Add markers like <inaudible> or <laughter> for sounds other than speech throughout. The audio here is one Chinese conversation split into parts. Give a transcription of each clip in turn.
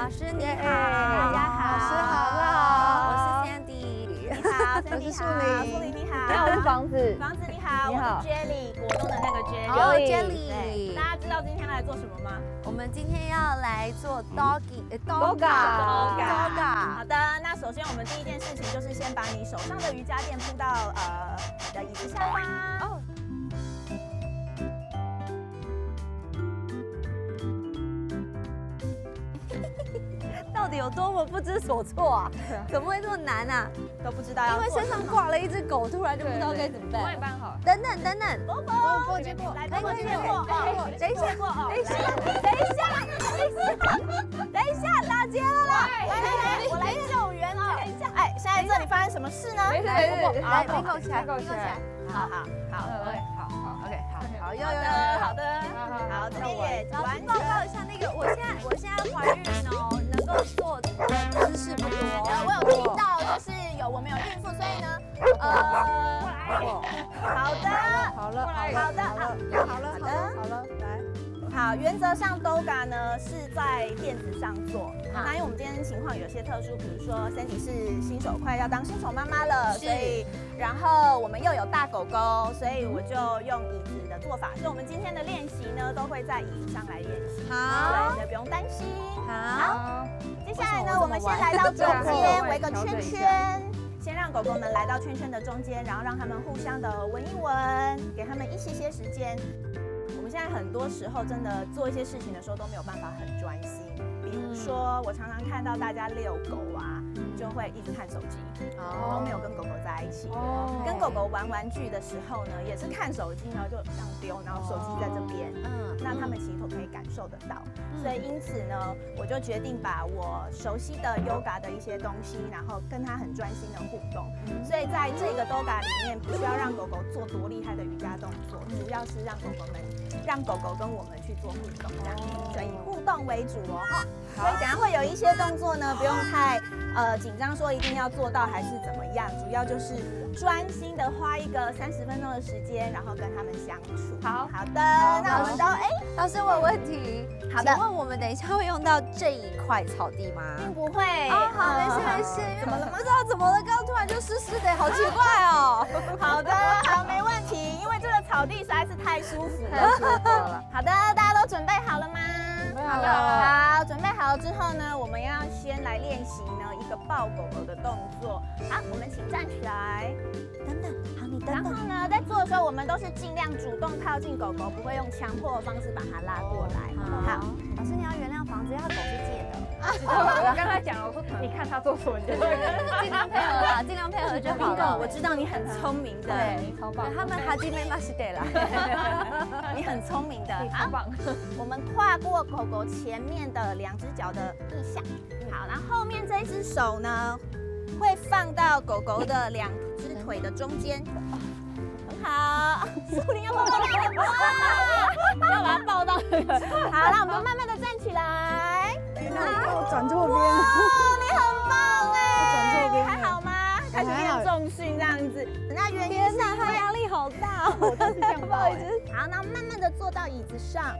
老师你好，大家好，老师好，我是 Sandy，你好。我是，Sandy。树好，林树林你好，你好，我是房子。房子你好，我是 Jelly，国中的那个 Jelly。哦 Jelly，Jelly，大家知道今天来做什么吗？我们今天要来做 doggy，呃 Doga Doga 好的，那首先我们第一件事情就是先把你手上的瑜伽垫铺到呃你的椅子下方。底有多么不知所措啊？怎么会这么难啊？都不知道因为身上挂了一只狗，突然就不知道该怎么我帮你办。搬好。等等等等，波波，波接过来，过，哦等一下等一下等一下，等一下，等一下，打劫了啦！来来来，我来救援啊。等一下，哎，现在这里发生什么事呢？没事来没事，来背够起来，够起来。好好好嗯，OK，好好。OK，好，好，有有好有的好有。的，好，这边也完报告成。一下，那个我现在我现在怀孕哦，有我们有孕妇，所以呢，呃，好的，好了，好的，好，好了，好了，好的。好了，来，好，原则上 Doga 呢是在垫子上做。那因为我们今天情况有些特殊，比如说 Sandy 是新手，快要当新手妈妈了，是所以然后我们又有大狗狗，所以我就用椅子的做法。所以我们今天的练习呢，都会在椅子上来练习。好对，所以不用担心。好，接下来呢，我们先来到中间，歪围个圈圈。先让狗狗们来到圈圈的中间，然后让它们互相的闻一闻，给它们一些些时间。我们现在很多时候真的做一些事情的时候都没有办法很专心，比如说我常常看到大家遛狗啊，就会一直看手机，哦都没有跟狗狗在一起。哦跟狗狗玩玩具的时候呢，也是看手机，然后就这样丢，然后手机在这边。嗯，那他们其实都可以感受得到，所以因此呢，我就决定把我熟悉的 yoga 的一些东西，然后跟它很专心的互动。所以在这个 yoga 里面，不需要让狗狗做多厉害的瑜伽动作，主要是让狗狗们，让狗狗跟我们去做互动，这样子，所以以互动为主哦。哈所以等下会有一些动作呢，不用太呃紧张，说一定要做到还是怎么样，主要就是专心的花一个三十分钟的时间，然后跟他们相处。好好的，那我们都哎。老师，我有问题。好的请问我们等一下会用到这一块草地吗？并不会。哦，好，没事没事。怎么了不知道怎么了，刚刚突然就湿湿的，好奇怪哦。好的，草地实在是太舒服太了。<laughs> 好的，大家都准备好了吗？准备好了好，准备好了之后呢，我们要先来练习呢一个抱狗狗的动作。好，我们请站起来。等等，好，你然等然。后呢，在做的时候，我们都是尽量主动靠近狗狗，不会用强迫的方式把它拉过来。好，老师你要原谅房子，因为它狗是借的，我跟他讲了，我说你看他做什么，你就。尽量配合啦，尽量配合就好了。我知道你很聪明的，对超棒，他们哈基妹马西得啦。<laughs> 你很聪明的。<laughs> 超棒。我们跨过狗狗前面的两只脚的腋下，好，然后后面这一只手呢，会放到狗狗的两只腿的中间，很好。树林要抱抱它，很棒，<laughs> 要把它抱到。好，那我们慢慢的站起来。那我转这边，哦，你很棒哎，转错边还好吗？开始练重训这样子。那原因是因为压力好大哦。<laughs> 我就是这样抱哎，好，那慢慢的坐到椅子上。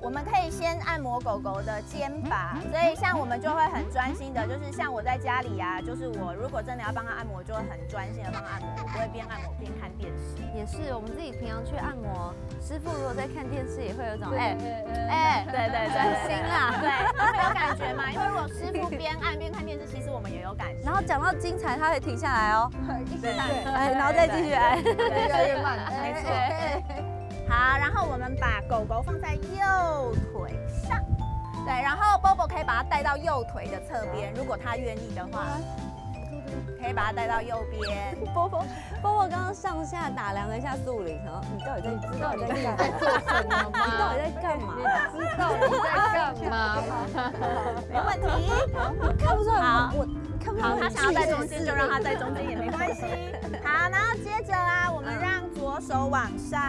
我们可以先按摩狗狗的肩膀，所以像我们就会很专心的，就是像我在家里啊，就是我如果真的要帮它按摩，就会很专心的帮它按摩，我不会边按摩边看电视。也是，我们自己平常去按摩，师傅如果在看电视，也会有一种哎 <laughs> 哎，哎，对对对，专心啦。对，会有感觉嘛？因为如果师傅边按边看电视，其实我们也有感觉。然后讲到精彩，他会停下来哦，对对哎，然后再继续按。越来越慢。没错。好，然后我们把狗狗放在右腿上，对，然后 Bobo 可以把它带到右腿的侧边，如果它愿意的话，可以把它带到右边。波波波波刚刚上下打量了一下素林，然后你到底在知道你干嘛？在做什么你到底吗？在干嘛？你知道你在干嘛吗？没问题。看不出来，好我我看不出来好，他想要在中是间就让他在中间也没关系。好，然后接着啊，我们让左手往上。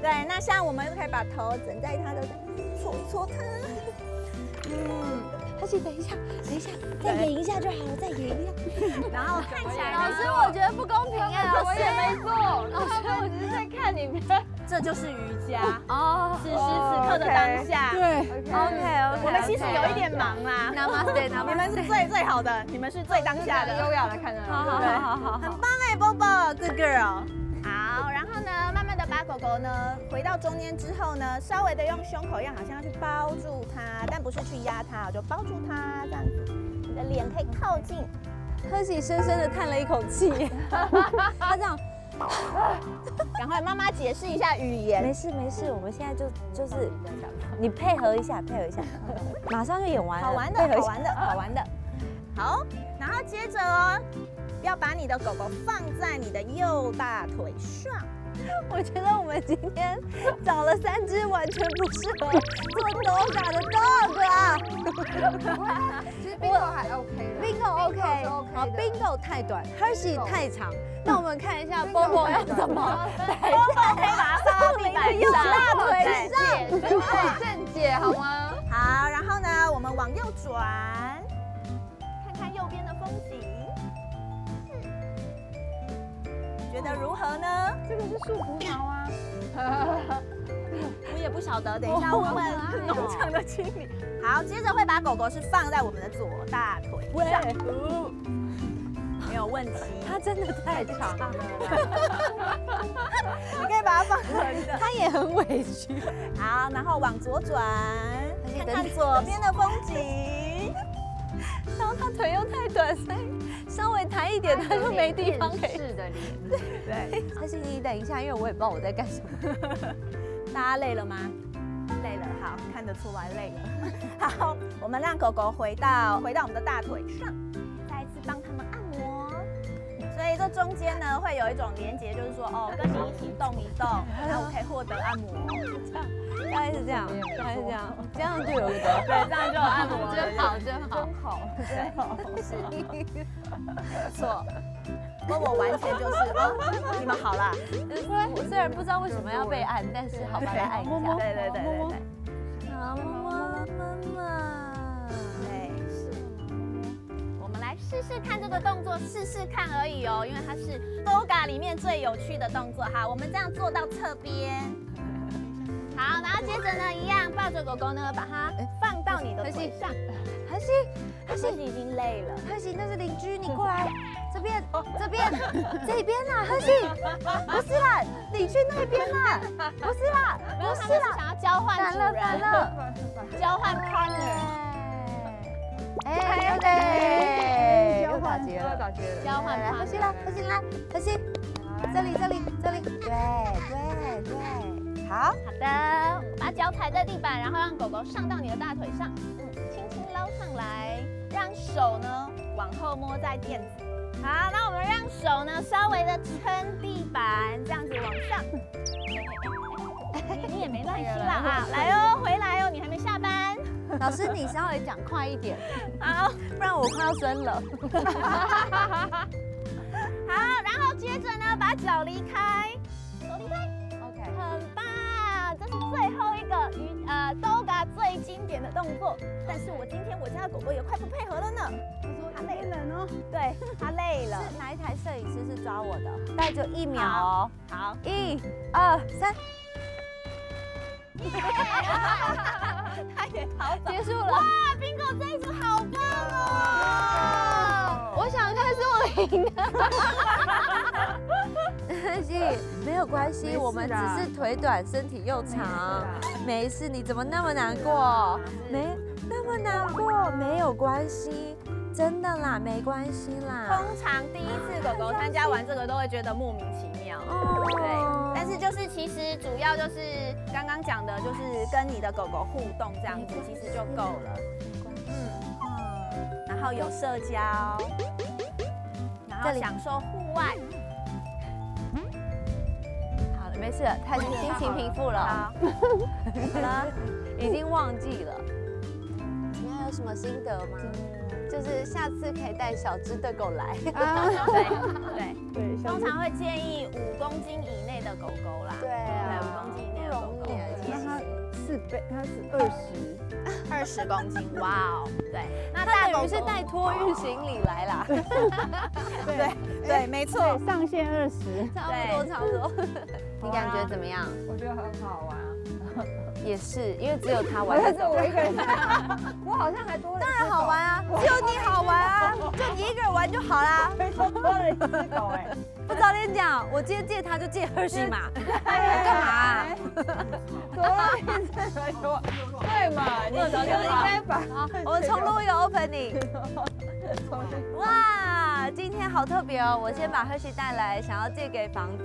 对，那像我们就可以把头枕在他的，搓搓他。嗯，而且等一下，等一下，再演一下就好了，再演一下。<laughs> 然后看起来老师，我觉得不公平哎，我也没做，老师，我只是在看你们。这就是瑜伽，哦。此时此刻的当下。对，，OK。OK，我们其实有一点忙啦，Namaste 你们是最最好的，你们是最当下的，<laughs> 优雅的看着好好他，好好好。很棒哎，Bobo，good girl。狗狗呢回到中间之后呢，稍微的用胸口一样，好像要去包住它，但不是去压它，就包住它这样子，你的脸可以靠近。贺喜深深的叹了一口气，<laughs> 他这样，赶快妈妈解释一下语言。没事没事，我们现在就就是你配合一下，配合一下，马上就演完了，好玩的，好玩的，好玩的。好，然后接着哦，要把你的狗狗放在你的右大腿上。<laughs> 我觉得我们今天找了三只完全不适合做 yoga 的 dog 啊。<laughs> 其实 bingo 还 OK 的 Bingo OK，是好。，Bingo 太短，Hershey 太长，那我们看一下 Bobo 要怎么波波可以把它放到地板右上，大腿上。对，正解好吗？好，然后呢，我们往右转，看看右边的风景，得如何呢？这个是树葡萄啊。<laughs> 我也不晓得，等一下问问农场的经理。好，接着会把狗狗是放在我们的左大腿上，没有问题。它真的太长了，<laughs> 你可以把它放横的。它也很委屈。好，然后往左转，看看左边的风景。<laughs> 然后它腿又太短，所以稍微抬一点，他就没地方可以。是的脸。对，它是你等一下，因为我也不知道我在干什么。<laughs> 大家累了吗？累了，好，看得出来累了。<laughs> 好，我们让狗狗回到回到我们的大腿上，再一次帮它们按摩。所以这中间呢会有一种连接，就是说哦，跟你一起动一动，然后我可以获得按摩。这样大概是这样，大概是这样，这样就有一个对，这样就有按摩，真好，真好真。好。对，是，没错。波波完全就是哦，你们好啦。我虽然不知道为什么要被按，但是好吧，来按一下。对对对对对。试试看这个动作，试试看而已哦，因为它是 Yoga 里面最有趣的动作哈。我们这样做到侧边，好，然后接着呢，一样抱着狗狗呢，把它放到你的腿上。何西，何可是西，已经累了，何西，那是邻居，你过来，这边，这边，<laughs> 这边啦，何西，不是啦，你去那边啦，不是啦，不是啦，想要交换主反了反，了，<laughs> 交换 partner，哎，对，又打结了。打结了。交换来，何西 partner。来，何西来，何西，这里，这里，这里，对对对，好，好的，把脚踩在地板，然后让狗狗上到你的大腿上，嗯，轻轻捞上来，让手呢往后摸在垫子。好，那我们让手呢稍微的撑地板，这样子往上。你你也没耐心了 <laughs> 啊！来哦，回来哦，你还没下班。<laughs> 老师你稍微讲快一点，好，不然我快要生了。<laughs> 好，然后接着呢，把脚离开，手离开。OK，很棒，这是最后一个瑜呃 Doga 最经典的动作。但是我今天我家的狗狗也快不配合了呢，它累了，冷哦，对，它累了。是哪一台摄影师是抓我的？大概就一秒哦。好，一、二、三，它也逃走。结束了。哇，Bingo 这一组好棒哦！我想看是我赢的。<laughs> 是没有关系，我们只是腿短，身体又长，没事。你怎么那么难过？没那么难过，没有关系，真的啦，没关系啦。通常第一次狗狗参加完这个都会觉得莫名其妙。哦对，但是就是其实主要就是刚刚讲的，就是跟你的狗狗互动这样子，其实就够了。嗯，然后有社交，然后享受户外。好了，没事了，他心情平复了，好，<laughs> 好了，已经忘记了。你还有什么心得吗？就是下次可以带小只的狗来。对 <laughs> 对，对，<laughs> 通常会建议五公斤以内的狗狗啦。对对，啊，五公斤以内的狗狗那它四倍，它是二十，<laughs> 二十公斤，哇哦，对，那大狗是带托运行李来啦，对。对，没错，，上限二十，差不多差不多。你感觉怎么样？我觉得很好玩啊。<laughs> 也是，因为只有他玩但。是我一个人，<laughs> 我好像还多了。当然好玩啊，只有你好玩啊，就你一个人玩就好啦。多了一只狗哎。不早点讲，我今天借他就借 Hershey 嘛，<laughs> 干嘛啊？多了一只狗，对嘛？你就应该把我们重录一个 opening。哇，今天好特别哦！我先把 Hershey 带来，想要借给房子。